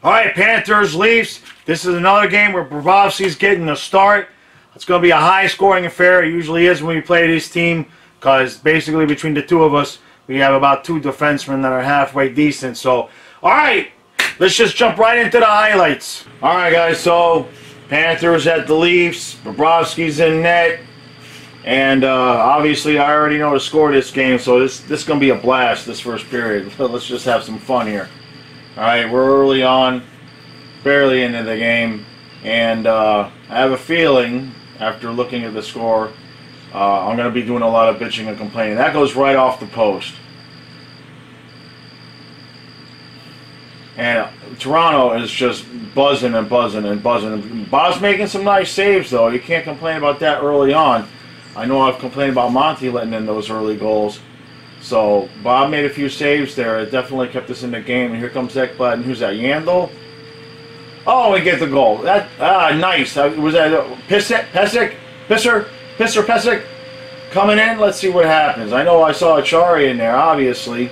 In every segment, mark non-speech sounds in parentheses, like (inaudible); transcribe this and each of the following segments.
All right, Panthers, Leafs. This is another game where Bobrovsky's getting a start. It's going to be a high-scoring affair. It usually is when we play this team because basically between the two of us, we have about two defensemen that are halfway decent. So, all right, let's just jump right into the highlights. All right, guys, so Panthers at the Leafs. Bobrovsky's in net. And uh, obviously, I already know the score this game, so this this is going to be a blast this first period. (laughs) Let's just have some fun here. All right, we're early on, barely into the game, and uh, I have a feeling after looking at the score, uh, I'm going to be doing a lot of bitching and complaining. That goes right off the post. And Toronto is just buzzing and buzzing and buzzing. Bob's making some nice saves, though. You can't complain about that early on. I know I've complained about Monty letting in those early goals. So Bob made a few saves there. It definitely kept us in the game. And here comes Ekblad. And who's that? Yandle? Oh, we get the goal. That ah, nice. Was that Pisic? Pesic? Pisser? Pisser? Pesic? Coming in. Let's see what happens. I know I saw Acciari in there, obviously.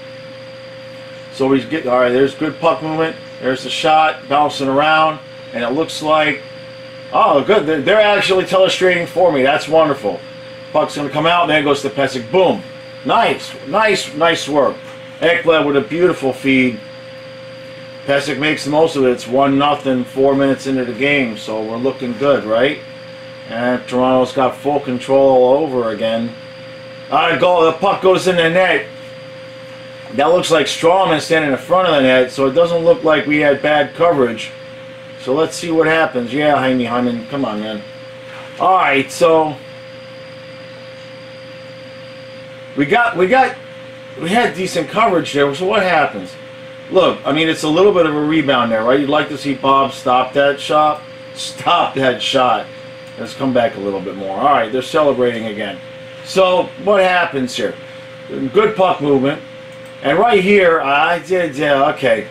So we get all right. There's good puck movement. There's the shot bouncing around, and it looks like oh, good. They're actually telestrating for me. That's wonderful. Puck's gonna come out, and then goes to Pesic. Boom. Nice, nice, nice work. Ekblad with a beautiful feed. Pysyk makes the most of it. It's one nothing. Four minutes into the game, so we're looking good, right? And Toronto's got full control all over again. Ah, all right, goal. The puck goes in the net. That looks like Stralman standing in front of the net, so it doesn't look like we had bad coverage. So let's see what happens. Yeah, Jaime Hyman, come on, man. All right, so we got we got we had decent coverage there. So what happens? Look, I mean, it's a little bit of a rebound there, right? You'd like to see Bob stop that shot. (laughs) Stop that shot. Let's come back a little bit more. All right, they're celebrating again. So what happens here? Good puck movement. And right here, I did, yeah, okay.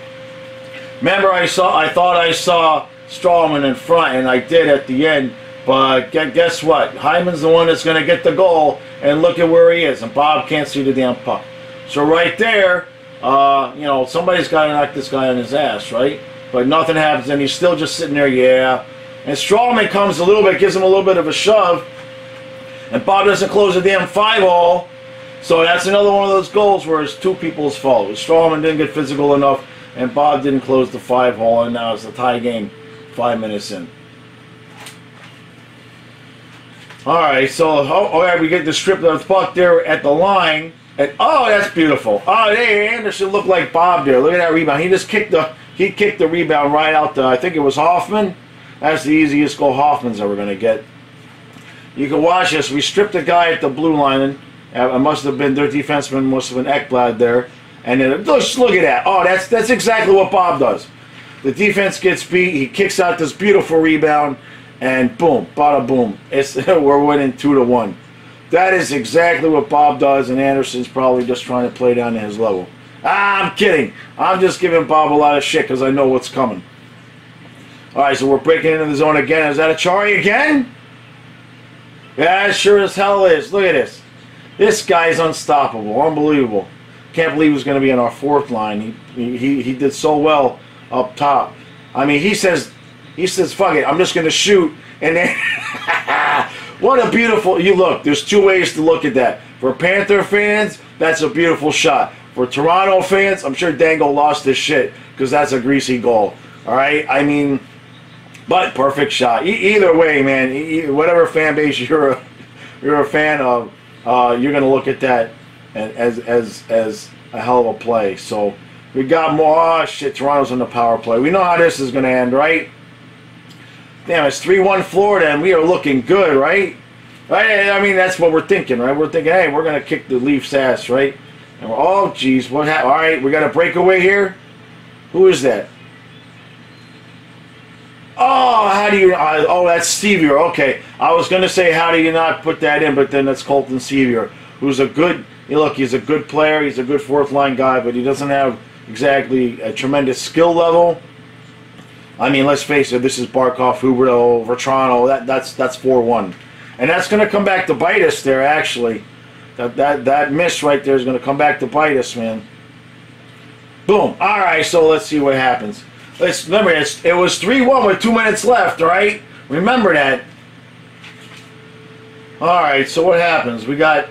Remember, I saw, I thought I saw Stralman in front, and I did at the end. But guess what? Hyman's the one that's going to get the goal, and look at where he is. And Bob can't see the damn puck. So right there, uh, you know, somebody's got to knock this guy on his ass, right? But nothing happens, and he's still just sitting there, yeah. And Stralman comes a little bit, gives him a little bit of a shove, and Bob doesn't close the damn five hole. So that's another one of those goals where it's two people's fault. Stralman didn't get physical enough, and Bob didn't close the five hole, and now it's a tie game, five minutes in. All right, so oh, oh yeah, we get the strip of the puck there at the line, and oh, that's beautiful. Oh, hey, Andersen looked like Bob there. Look at that rebound. He just kicked the he kicked the rebound right out the. I think it was Hoffman. That's the easiest goal Hoffman's ever going to get. You can watch this. We stripped the guy at the blue line. and uh, It must have been their defenseman, must have been Ekblad there. And then just look at that. Oh, that's that's exactly what Bob does. The defense gets beat. He kicks out this beautiful rebound, and boom, bada boom. It's (laughs) we're winning two to one. That is exactly what Bob does, and Andersen's probably just trying to play down to his level. Ah, I'm kidding. I'm just giving Bob a lot of shit because I know what's coming. All right, so we're breaking into the zone again. Is that a Acciari again? Yeah, sure as hell is. Look at this. This guy is unstoppable. Unbelievable. Can't believe he's going to be on our fourth line. He, he, he did so well up top. I mean, he says, he says, fuck it, I'm just going to shoot. And then, (laughs) what a beautiful, you look, there's two ways to look at that. For Panther fans, that's a beautiful shot. For Toronto fans, I'm sure Dangle lost his shit because that's a greasy goal. All right? I mean, but perfect shot. E either way, man, e whatever fan base you're a, you're a fan of, uh, you're gonna look at that as as as a hell of a play. So we got more. Oh shit, Toronto's on the power play. We know how this is gonna end, right? Damn, it's three-one Florida, and we are looking good, right? Right? I mean, that's what we're thinking, right? We're thinking, hey, we're gonna kick the Leafs' ass, right? And we're, oh, geez, what happened? All right, we got a breakaway here. Who is that? Oh, how do you? Uh, oh, that's Sceviour. Okay, I was gonna say how do you not put that in, but then that's Colton Sceviour, who's a good. You look, he's a good player. He's a good fourth line guy, but he doesn't have exactly a tremendous skill level. I mean, let's face it. This is Barkov, Huberdeau, Vatrano. That that's that's four one, and that's gonna come back to bite us there. Actually, that that that miss right there is gonna come back to bite us, man. Boom. All right, so let's see what happens. Let's remember it's, it was three one with two minutes left. Right, remember that. All right, so what happens? We got.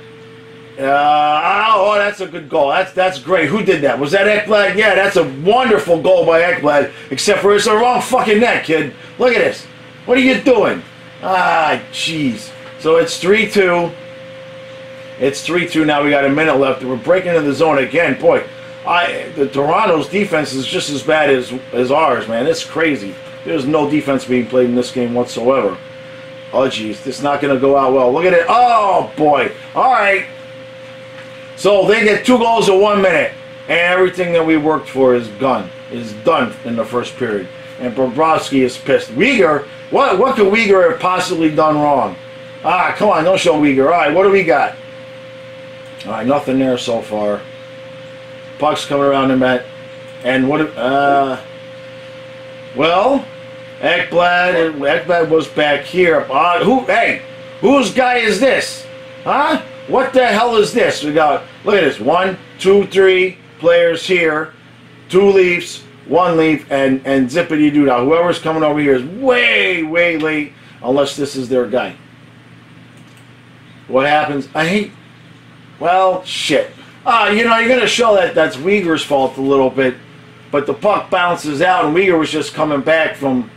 Uh, oh, that's a good goal. That's that's great. Who did that? Was that Ekblad? Yeah, that's a wonderful goal by Ekblad. Except for it's the wrong fucking net, kid. Look at this. What are you doing? Ah, jeez. So it's three two. It's three two now. We got a minute left. We're breaking into the zone again. Boy, I the Toronto's defense is just as bad as as ours, man. It's crazy. There's no defense being played in this game whatsoever. Oh, jeez, this is not going to go out well. Look at it. Oh, boy. All right. So they get two goals in one minute, and everything that we worked for is gone, is done in the first period. And Bobrovsky is pissed. Weegar, what what could Weegar have possibly done wrong? Ah, come on, don't show Weegar. All right, what do we got? All right, nothing there so far. Puck's coming around the net, and what? Uh, well, Ekblad, and Ekblad was back here. Uh, who? Hey, whose guy is this? Huh? What the hell is this? We got, look at this. One, two, three players here. Two Leafs, one Leaf, and, and zippity doo dah. Whoever's coming over here is way, way late, unless this is their guy. What happens? I hate, well, shit. Uh, you know, you're going to show that that's Weegar's fault a little bit, but the puck bounces out, and Weegar was just coming back from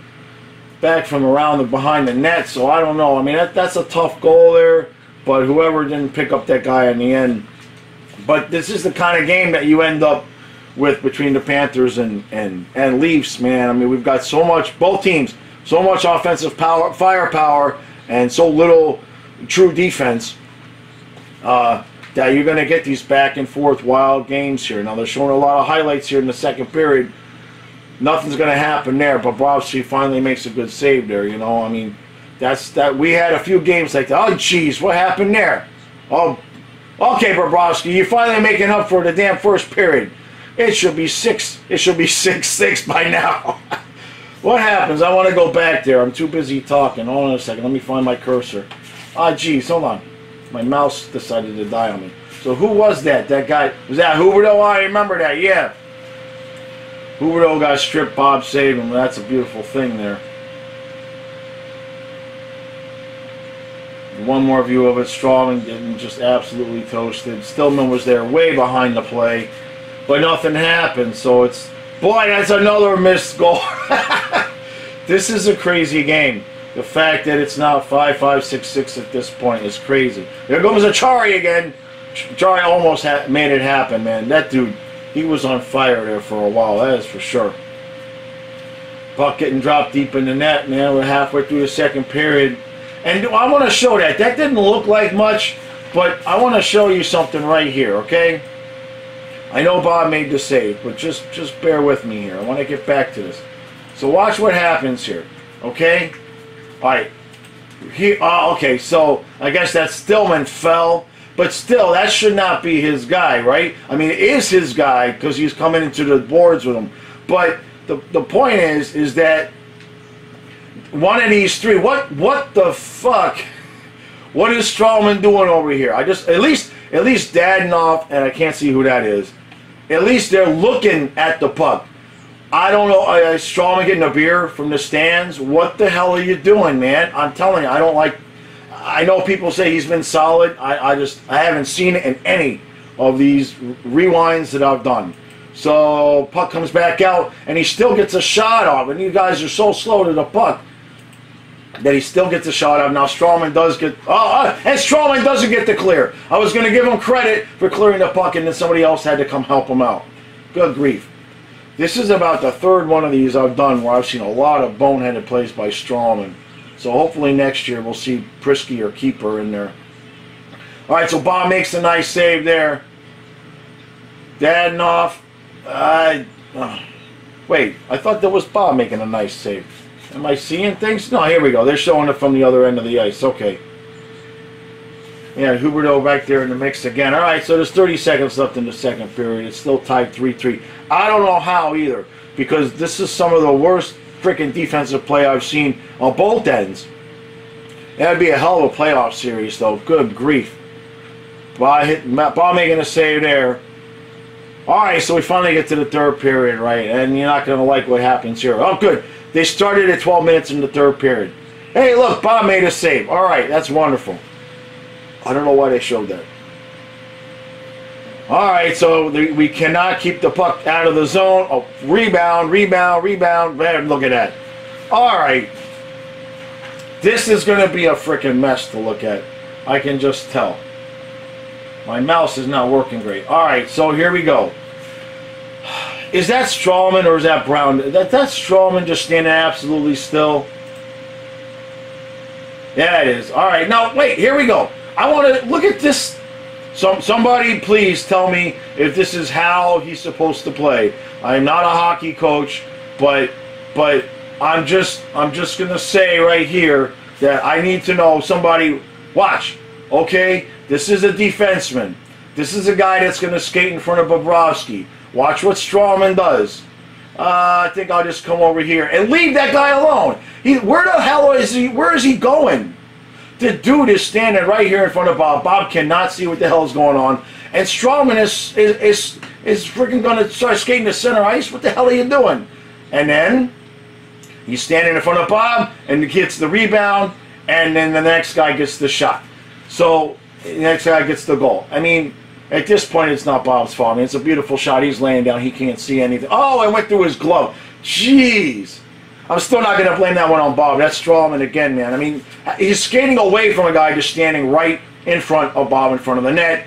back from around the behind the net. So I don't know. I mean, that, that's a tough goal there. But whoever didn't pick up that guy in the end. But this is the kind of game that you end up with between the Panthers and and and Leafs, man. I mean, we've got so much both teams, so much offensive power, firepower, and so little true defense. Uh, that you're going to get these back and forth wild games here. Now they're showing a lot of highlights here in the second period nothing's going to happen there. But Bobrovsky finally makes a good save there. You know, I mean, that's that. We had a few games like that. Oh, jeez, what happened there? Oh, okay, Bobrovsky, you're finally making up for the damn first period. It should be six. It should be (laughs) six six by now. (laughs) what happens? I want to go back there. I'm too busy talking. Hold on a second. Let me find my cursor. Ah, geez, hold on. My mouse decided to die on me. So who was that? That guy was that Huberdeau? Oh, I remember that. Yeah. Huberdeau got stripped, Bob saved him. That's a beautiful thing there. One more view of it. Stralman getting just absolutely toasted. Stillman was there way behind the play, but nothing happened. So it's, boy, that's another missed goal. (laughs) this is a crazy game. The fact that it's now 5 5 6 6 at this point is crazy. There goes Acciari again. Acciari almost made it happen, man. That dude he was on fire there for a while, that is for sure. Puck getting dropped deep in the net, man. We're halfway through the second period. And I want to show that. That didn't look like much, but I want to show you something right here, okay? I know Bob made the save, but just, just bear with me here. I want to get back to this. So watch what happens here, okay? All right. He, uh, okay, so I guess that Stillman fell but still, that should not be his guy, right? I mean, it is his guy because he's coming into the boards with him. But the, the point is, is that one of these three, what what the fuck? What is Stralman doing over here? I just at least at least Dadonov, and I can't see who that is. At least they're looking at the puck. I don't know. Uh, Stralman getting a beer from the stands. What the hell are you doing, man? I'm telling you, I don't like I know people say he's been solid. I, I just I haven't seen it in any of these rewinds that I've done. So puck comes back out and he still gets a shot off. And you guys are so slow to the puck that he still gets a shot of. Now Stralman does get oh, uh, and Stralman doesn't get the clear. I was going to give him credit for clearing the puck, and then somebody else had to come help him out. Good grief. This is about the third one of these I've done where I've seen a lot of boneheaded plays by Stralman. So hopefully next year we'll see Prisky or Keeper in there. All right, so Bob makes a nice save there. Dadonov. Uh, uh, wait, I thought that was Bob making a nice save. Am I seeing things? No, here we go. They're showing it from the other end of the ice. Okay. Yeah, Huberdeau back there in the mix again. All right, so there's 30 seconds left in the second period. It's still tied 3-3. I don't know how either because this is some of the worst freaking defensive play I've seen on both ends. That'd be a hell of a playoff series, though. Good grief. Bob making a save there. All right, so we finally get to the third period, right? And you're not going to like what happens here. Oh, good. They started at 12 minutes in the third period. Hey, look, Bob made a save. All right, that's wonderful. I don't know why they showed that. All right, so the, we cannot keep the puck out of the zone. Oh, rebound, rebound, rebound. Man, look at that. All right. This is going to be a freaking mess to look at. I can just tell. My mouse is not working great. All right, so here we go. Is that Stralman or is that Brown? That that's Stralman just standing absolutely still. Yeah, it is. All right, now wait. Here we go. I want to look at this. Some somebody please tell me if this is how he's supposed to play. I'm not a hockey coach, but but I'm just I'm just gonna say right here that I need to know somebody. Watch, okay? This is a defenseman. This is a guy that's gonna skate in front of Bobrovsky. Watch what Stralman does. Uh, I think I'll just come over here and leave that guy alone. He, where the hell is he? Where is he going? The dude is standing right here in front of Bob. Bob cannot see what the hell is going on. And Stralman is is is, is freaking going to start skating to center ice. What the hell are you doing? And then he's standing in front of Bob and he gets the rebound. And then the next guy gets the shot. So the next guy gets the goal. I mean, at this point, it's not Bob's fault. I mean, it's a beautiful shot. He's laying down. He can't see anything. Oh, it went through his glove. Jeez. I'm still not going to blame that one on Bob. That's Stralman again, man. I mean, he's skating away from a guy just standing right in front of Bob in front of the net.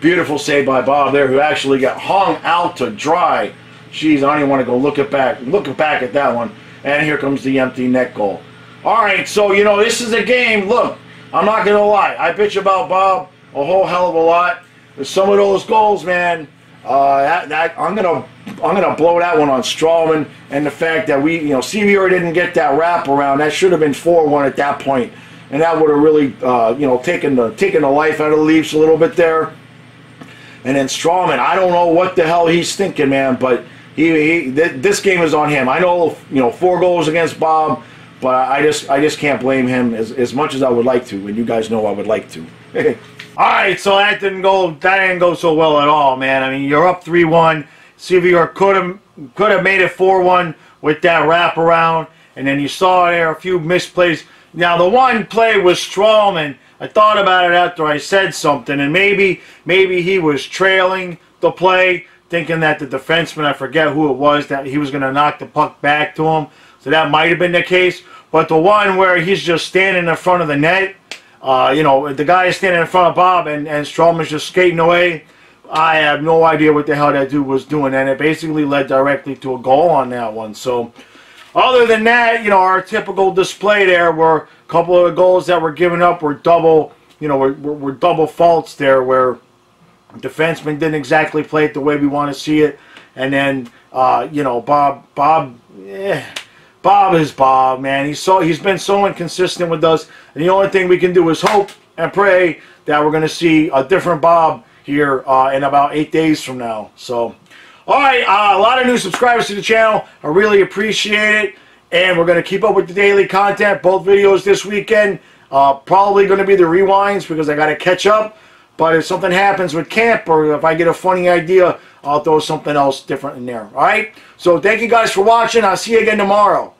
Beautiful save by Bob there, who actually got hung out to dry. Jeez, I don't even want to go look it back. Look back at that one. And here comes the empty net goal. All right, so, you know, this is a game. Look, I'm not going to lie. I bitch about Bob a whole hell of a lot. Some of those goals, man, uh, that, that, I'm gonna I'm gonna blow that one on Stralman and the fact that we you know Sceviour didn't get that wrap around that should have been 4-1 at that point and that would have really uh, you know taken the taken the life out of the Leafs a little bit there. And then Stralman, I don't know what the hell he's thinking, man, but he, he th this game is on him. I know you know four goals against Bob, but I just I just can't blame him as, as much as I would like to, and you guys know I would like to. (laughs) All right, so that didn't go. That didn't go so well at all, man. I mean, you're up three-one. Sceviour could have could have made it four-one with that wraparound, and then you saw there a few misplays. Now the one play was Stralman. I thought about it after I said something, and maybe maybe he was trailing the play, thinking that the defenseman, I forget who it was, that he was going to knock the puck back to him. So that might have been the case. But the one where he's just standing in front of the net uh, you know, the guy is standing in front of Bob and, and Stralman's just skating away. I have no idea what the hell that dude was doing, and it basically led directly to a goal on that one. So, other than that, you know, our typical display there were a couple of the goals that were given up were double, you know, were, were, were double faults there where defenseman didn't exactly play it the way we want to see it, and then, uh, you know, Bob, Bob, eh, Bob is Bob, man. He's so he's been so inconsistent with us, and the only thing we can do is hope and pray that we're going to see a different Bob here uh, in about eight days from now. So, all right, uh, a lot of new subscribers to the channel. I really appreciate it, and we're going to keep up with the daily content. Both videos this weekend. Uh, probably going to be the rewinds because I got to catch up. But if something happens with camp or if I get a funny idea, I'll throw something else different in there. All right? So thank you guys for watching. I'll see you again tomorrow.